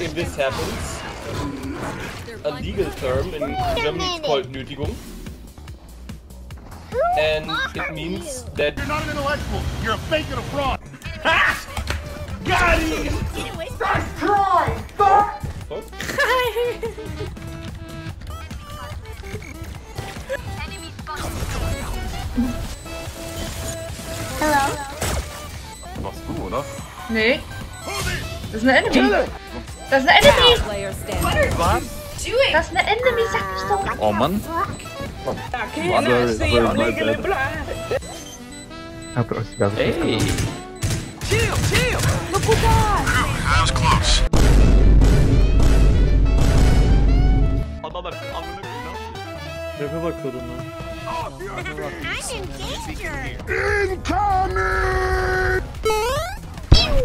if this happens, a legal term in Germany is called Nötigung. And it means that You're not an intellectual. You're a fake and a fraud. Ha! Got him! First try! Fuck! What? Hello? Warst du, oder? Nee. Das ist eine Enemy. Das ist eine Enemy. Player standing. Das ist eine Enemy, sag ich doch. Oh Mann. Ey. I'm in danger!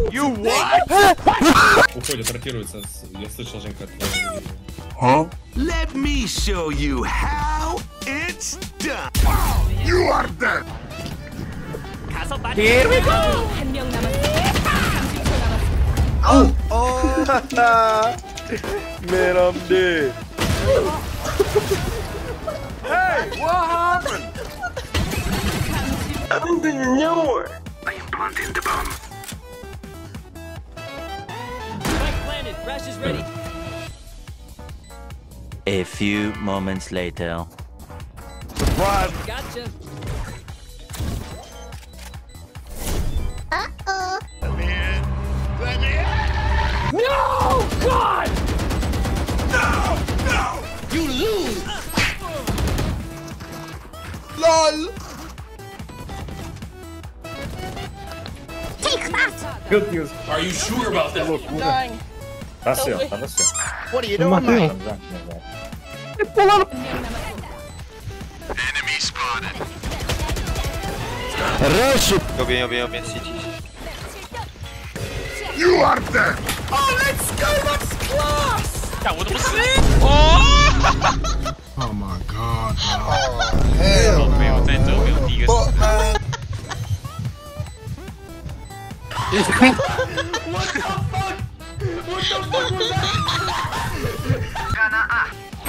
You what? Уходит, ротируется. Я слышал, Женька. Huh? Let me show you how it's done. You are dead. Here we go. Oh. oh. Man, I'm dead. hey, what happened? I don't think you. I the bomb. Man, I'm dead. A few moments later. Surprise! Gotcha. Uh-oh. Take that! Good news. Are you sure about that? 打死了，打死了。他妈的！我操！拉出去！又偏又偏又偏，C T。You are the Alex Kavas class。看我怎么死！Oh my god! Hell! 没有在座没有第一个。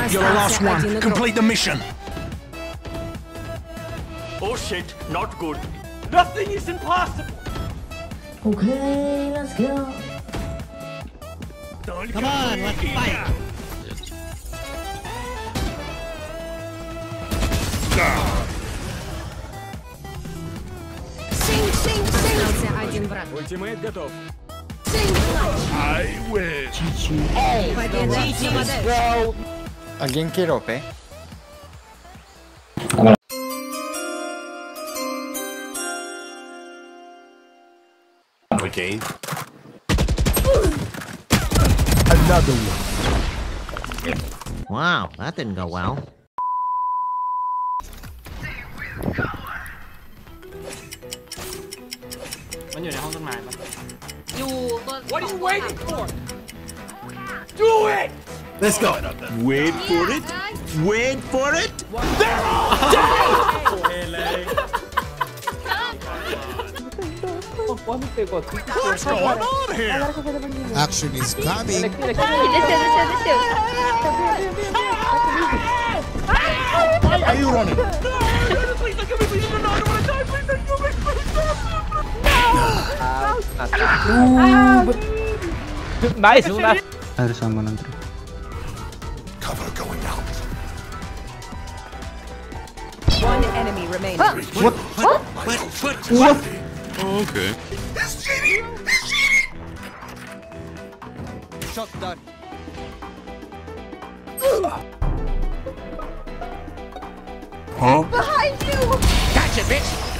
You're the last one. Complete the mission. Oh shit, not good. Nothing is impossible. Okay, let's go. Come on, let's fight. Sing, sing, sing! Остался один враг. Ультимейт готов. I win. Oh, wow. Again, Kirope. Eh? Again. Another one. Wow, that didn't go well. มันอยู่ในห้องต้นไม้ปะอยู่ตัว What are you waiting for Do it Let's go Wait for it Wait for it They're all dead going on here? Action is coming. Are you running? Nice, una. Cover going out. One enemy remaining. What? What? What? okay. It's cheating. It's cheating. Huh? Behind you! Gotcha, bitch.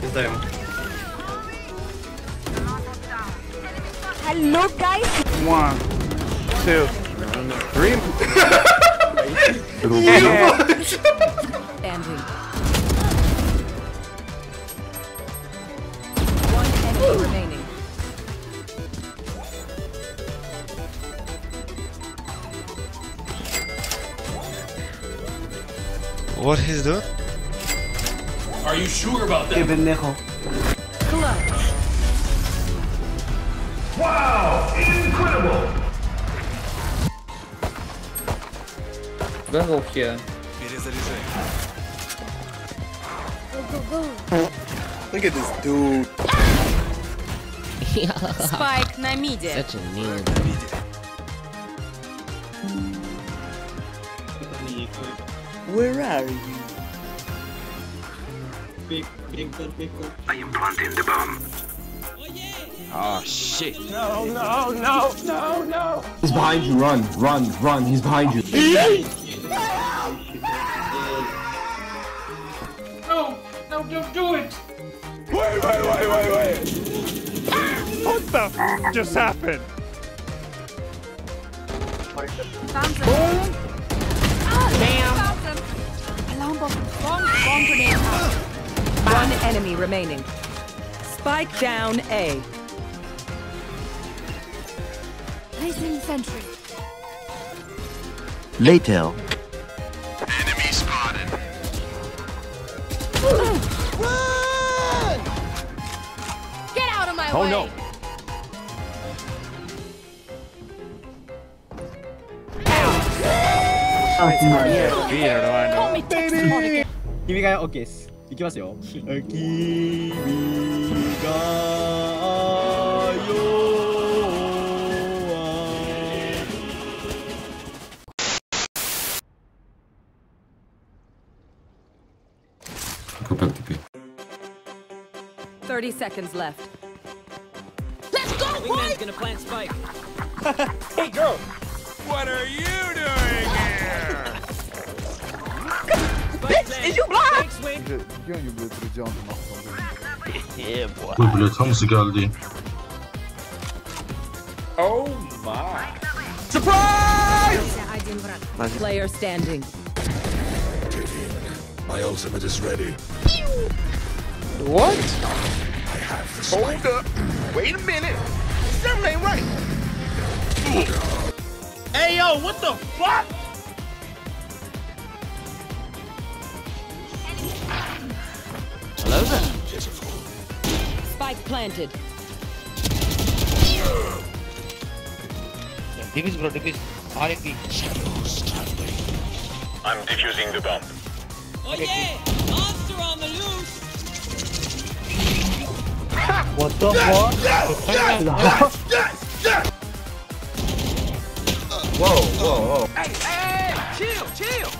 Pizdają. Hello guys! One, two, three. Bandit. One enemy remaining. What he's doing? Are you sure about that? Wow! Incredible! Gonna go here. Look at this dude. Spike на миде. Such a nerd. Where are you? Oh yeah! Oh shit. No, no, no, no, no. He's behind you. Run, run, run. He's behind you. No, no, don't do it. Wait, wait, wait, wait, wait. What the f just happened? One enemy remaining. Spike down A. Placing sentry. Later. Enemy spotted. Run! Get out of my oh, way! Oh no! Oh, it's here. Call me text Give me guy okays. いきますよ。君が30 seconds left. Let's go, boys! What are you doing Blöt geldi. Oh my. Surprise. Player standing. My ultimate is ready. What? Hold up. Wait a minute. Something ain't right. Hey yo, what the fuck? Hello there. Spike planted. I'm defusing the bomb. Oh yeah! Monster on the loose! what the fuck? whoa, whoa, whoa. Hey, hey, chill, chill.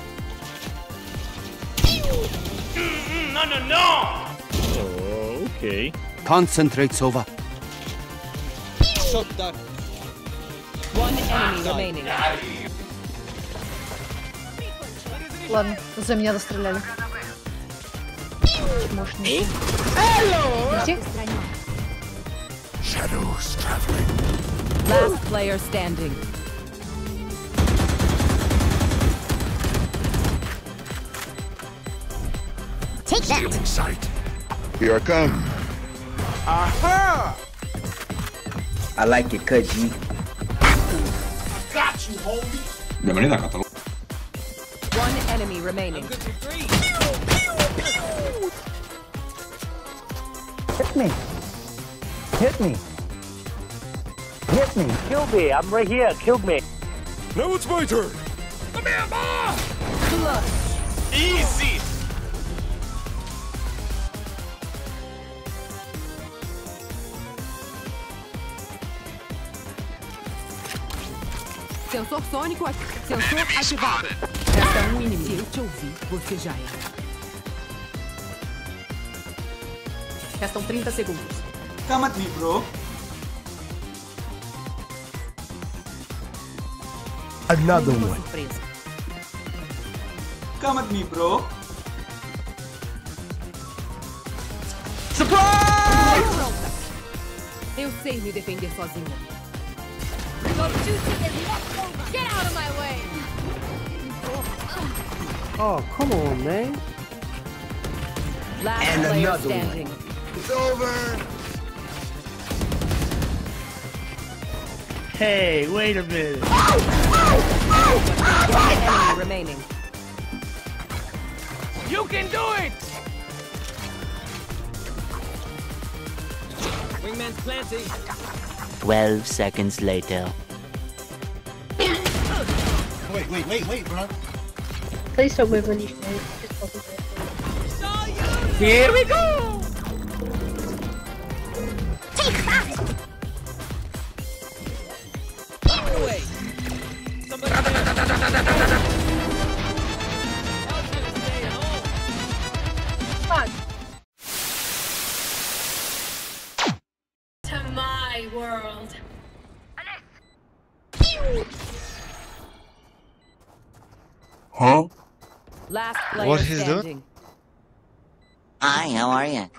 No, no, no! okay. Concentrate, Sova. One enemy remaining. Ладно, за меня достреляли. Мощный. Где? Shadows traveling. Last player standing. Take that! In sight. Here I come. Aha! I like it, cut G. Got you, homie! One enemy remaining. Hit me. Hit me. Hit me. Kill me. I'm right here. Kill me. Now it's my turn. Come here, boy. Easy! Sensor sônico ativo. Sensor ativado. Resta um inimigo. Se eu te ouvir, você já era. Restam 30 segundos. Come at me, bro. Another one. Surpresa. Come at me, bro. Pronta. Eu sei me defender sozinha. Oh, come on, man. Last and another standing. One. It's over. Hey, wait a minute. Oh, oh, oh, oh my God. remaining. You can do it. Wingman's planting. 12 seconds later. Wait, wait, wait, wait, bro. Please don't move when you shoot. Just focus it. Here we go! Take that! Get away. Somebody Huh? Last player What he's doing? standing. Hi, how are you?